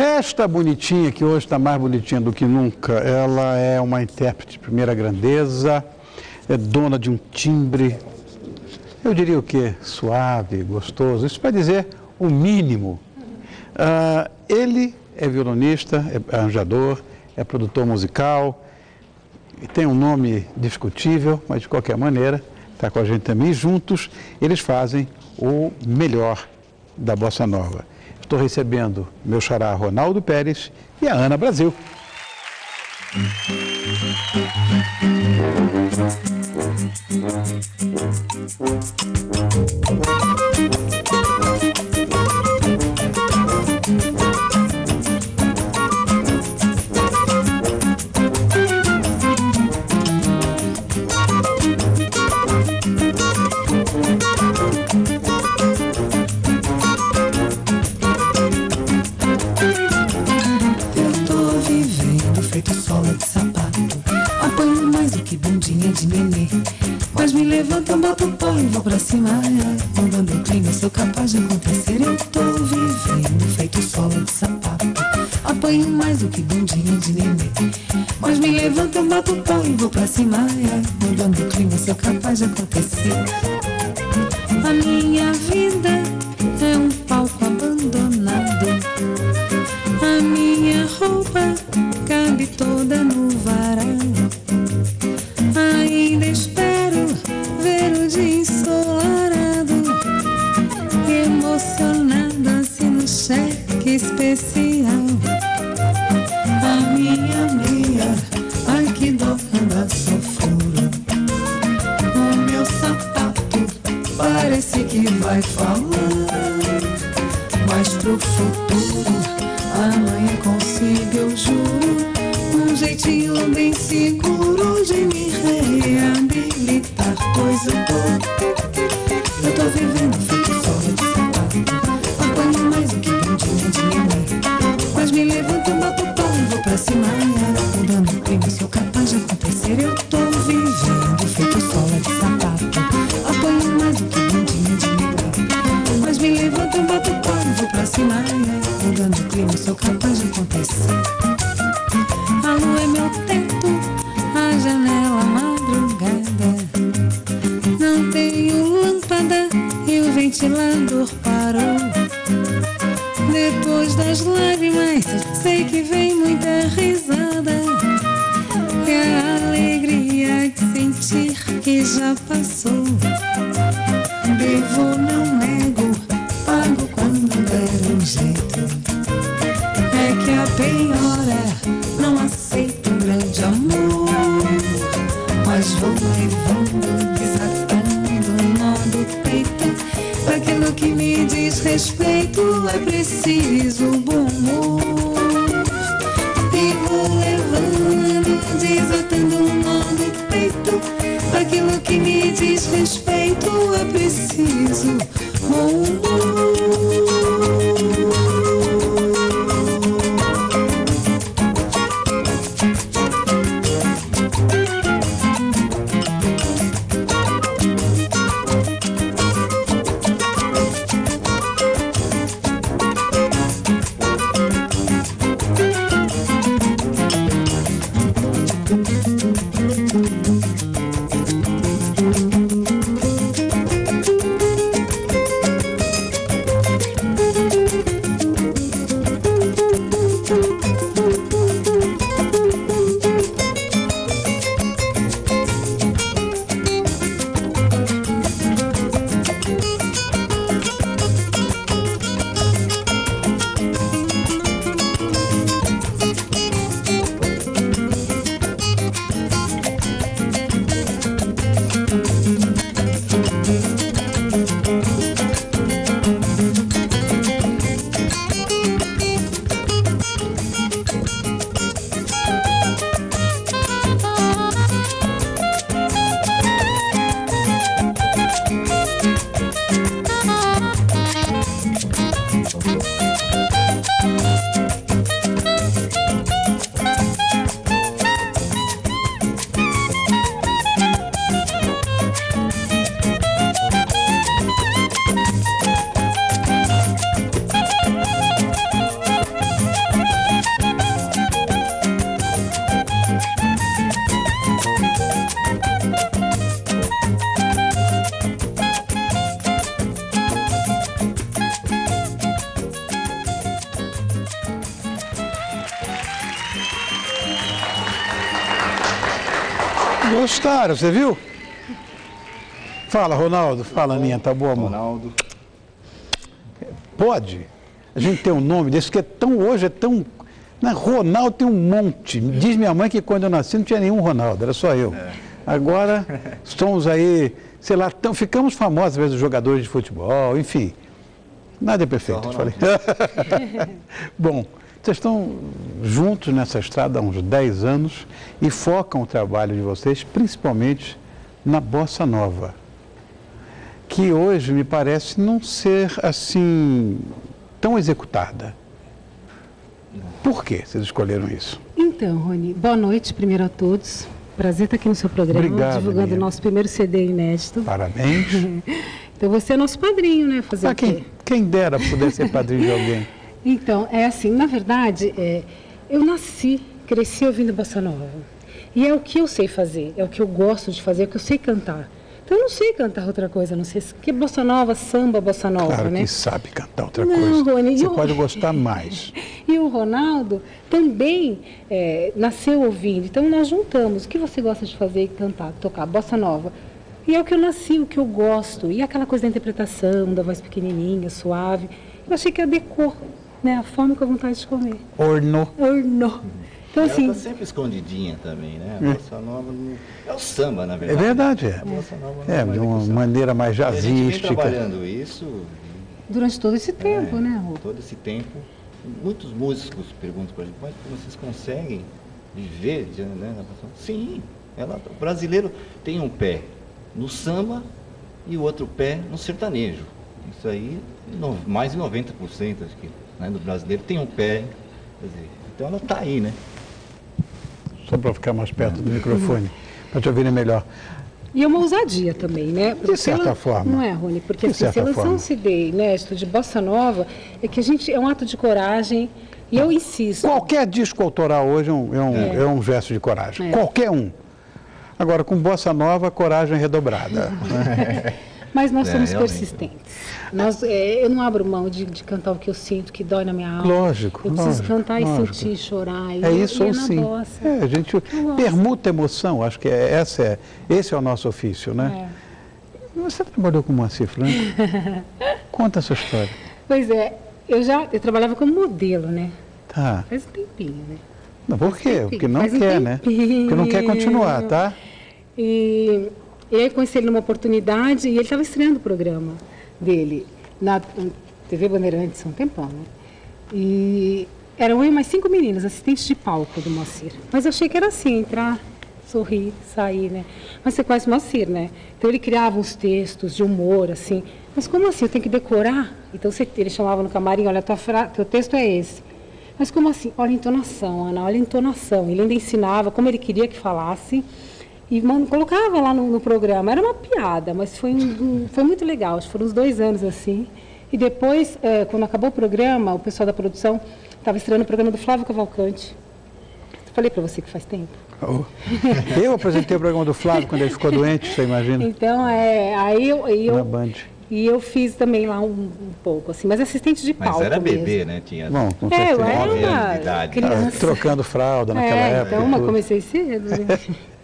Esta bonitinha, que hoje está mais bonitinha do que nunca, ela é uma intérprete de primeira grandeza, é dona de um timbre, eu diria o quê? Suave, gostoso. Isso para dizer o mínimo. Uh, ele é violonista, é arranjador, é produtor musical, tem um nome discutível, mas de qualquer maneira está com a gente também. Juntos eles fazem o melhor da Bossa Nova. Estou recebendo meu xará Ronaldo Pérez e a Ana Brasil. Levanto, boto o pão e vou pra cima. É, mudando o clima, sou capaz de acontecer. Eu tô vivendo, feito solo de sapato. Apanho mais do que bundinha de nenê. Mas me levanto, boto o pão e vou pra cima. É, mudando o clima, sou capaz de acontecer. A minha vida Emocionada assim no cheque especial A minha meia, ai que dó anda sofrendo O meu sapato parece que vai falar Mas pro futuro, amanhã consigo eu juro um jeitinho bem seguro de me reabilitar. Pois eu tô, eu tô vivendo Mas me levanto, boto o pão e vou pra cima. Mudando o clima, sou capaz de acontecer. Eu tô vivendo feito solo de sapato. Apanho mais do que bundinha de neném. Mas me levanto, boto o pão e vou pra cima. Mudando o clima, sou capaz de acontecer. A lua é meu teto, que já passou. Devo, não nego, pago quando der um jeito. É que a penhora não aceito um grande amor. Mas vou levando, desatando o nó do peito. Aquilo que me diz respeito é preciso preciso. Bom Gostaram, você viu? Fala, Ronaldo. Fala, Aninha. Tá boa, amor? Ronaldo. Pode. A gente tem um nome desse que é tão, hoje é tão... Né? Ronaldo tem um monte. Diz minha mãe que quando eu nasci não tinha nenhum Ronaldo, era só eu. Agora, somos aí, sei lá, tão, ficamos famosos às vezes os jogadores de futebol, enfim. Nada é perfeito, falei. Bom, vocês estão juntos nessa estrada há uns 10 anos e focam o trabalho de vocês principalmente na bossa nova, que hoje me parece não ser assim tão executada. Por que vocês escolheram isso? Então, Rony, boa noite primeiro a todos. Prazer estar aqui no seu programa, Obrigado, divulgando o nosso primeiro CD inédito. Parabéns. Então você é nosso padrinho, né? Fazer Ah, quem, quem dera poder ser padrinho de alguém. Então, é assim, na verdade, é, eu nasci, cresci ouvindo bossa nova. E é o que eu sei fazer, é o que eu gosto de fazer, é o que eu sei cantar. Então eu não sei cantar outra coisa, não sei se que bossa nova, samba, bossa nova, Claro né? que sabe cantar outra Não, coisa. Rony, Você eu- pode gostar mais. E o Ronaldo também é, nasceu ouvindo. Então nós juntamos. O que você gosta de fazer? Cantar, tocar bossa nova. E é o que eu nasci, o que eu gosto. E aquela coisa da interpretação, da voz pequenininha, suave. Eu achei que adequou, né? A fome com a vontade de comer. Orno. Ornou. Então Ela assim, tá sempre escondidinha também, né? A bossa nova não- é o samba, na É verdade. verdade, é. Nova não É, mais de uma maneira mais E a jazzística. trabalhando isso durante todo esse tempo, é, né, Rô? todo esse tempo. Muitos músicos perguntam para a gente, mas como vocês conseguem viver de, né, na bossa nova?" Sim, ela, o brasileiro tem um pé no samba e o outro pé no sertanejo. Isso aí, no- mais de 90% acho que, né, do brasileiro tem um pé. quer dizer, então ela está aí, né? Só para ficar mais perto do microfone, para te ouvirem melhor. E é uma ousadia também, né? Porque certa ela- forma. Não é, Rony? Porque De assim, lançar forma. um CD inédito de bossa nova, é que a gente é um ato de coragem. E eu insisto. Qualquer disco autoral hoje é um, é um, É. é um gesto de coragem. É. Qualquer um. Agora, com bossa nova, coragem redobrada. Mas nós É, somos realmente. persistentes. Nós, é, eu não abro mão de, de cantar o que eu sinto, que dói na minha alma. Lógico, Eu preciso lógico, cantar lógico. e sentir, chorar. E É isso e ou é sim. bossa. É, a gente permuta emoção, acho que é, essa é, esse é o nosso ofício, né? É. Você trabalhou com o Moacir Franco? Conta essa história. Pois é, eu já eu trabalhava como modelo, né? Tá. Faz um tempinho, né? Não, por quê? Porque não Faz um quer, né? tempinho. Porque não quer continuar, tá? E, eu conheci ele numa oportunidade e ele estava estreando o programa dele na TV Bandeirantes há um tempão, né? E eram eu mais cinco meninas, assistentes de palco do Moacir. Mas eu achei que era assim, entrar, sorrir, sair, né? Mas você conhece o Moacir, né? Então ele criava uns textos de humor, assim. Mas como assim? Eu tenho que decorar? Então você, ele chamava no camarim, olha, tua fra... teu texto é esse. Mas como assim? Olha a entonação, Ana, olha a entonação. Ele ainda ensinava como ele queria que falasse e colocava lá no, no programa. Era uma piada, mas foi, um- foi muito legal. Acho que foram uns dois anos assim. E depois, eh, quando acabou o programa, o pessoal da produção estava estreando o programa do Flávio Cavalcante. Falei para você que faz tempo. Oh. Eu apresentei o programa do Flávio quando ele ficou doente, você imagina? Então, é, aí eu, aí Na eu, Band. e eu fiz também lá um, um pouco, assim, mas assistente de Mas palco era bebê, mesmo. né? Tinha Bom, com É, eu certeza. era Nove anos uma de idade. Tava criança. trocando fralda naquela é, época. então, e mas tudo. comecei cedo, né?